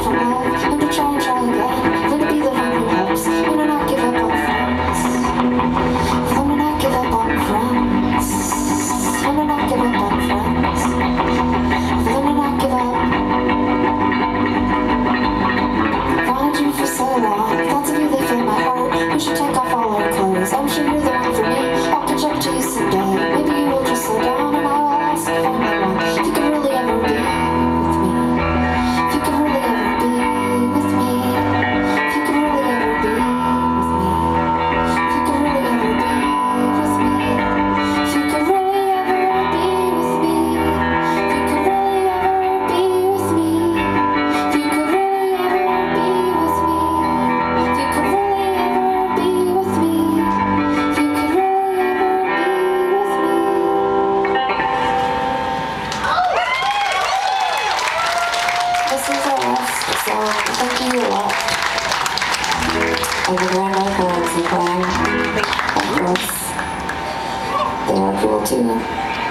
老么 and the Grand Icons and Brian. Of course, they are cool too.